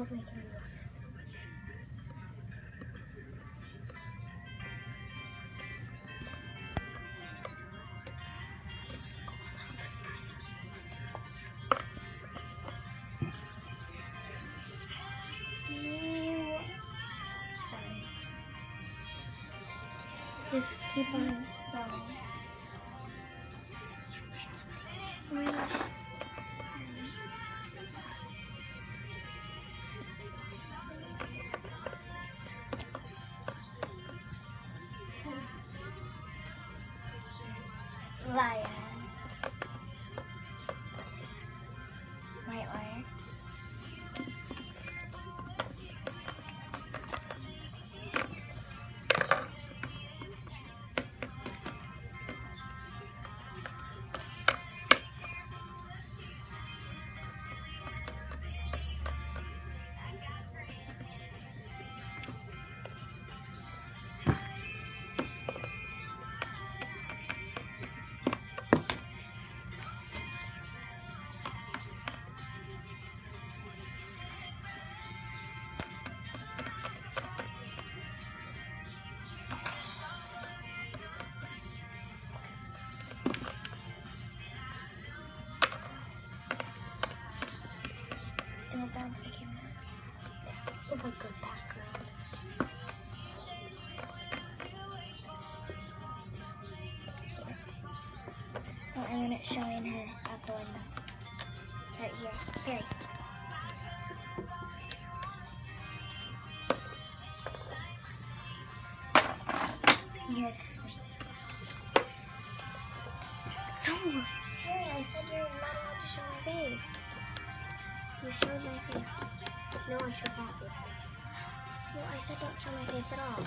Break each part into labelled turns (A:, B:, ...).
A: Sorry. Just keep on going. Lion. A good background. Oh, when it's showing her out the window. Right here. Here. Yes. No. Harry, I said you're not allowed to show my face. You showed my face. No, I showed my face. No, I said don't show my face at all.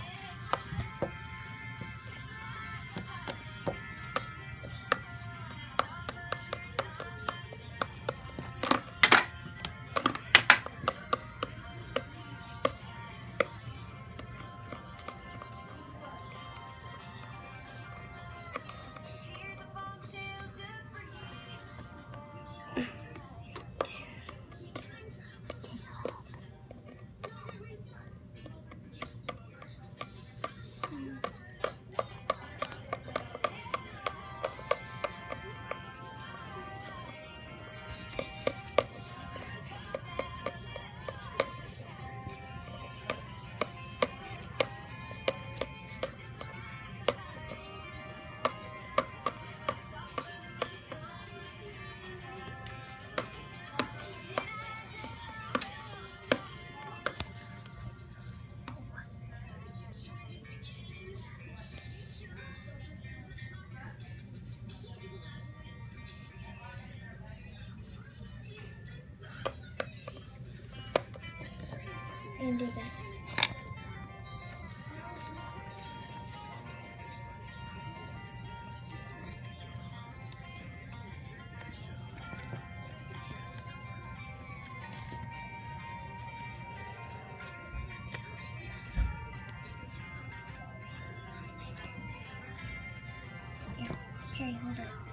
A: And do that. Harry, hold it.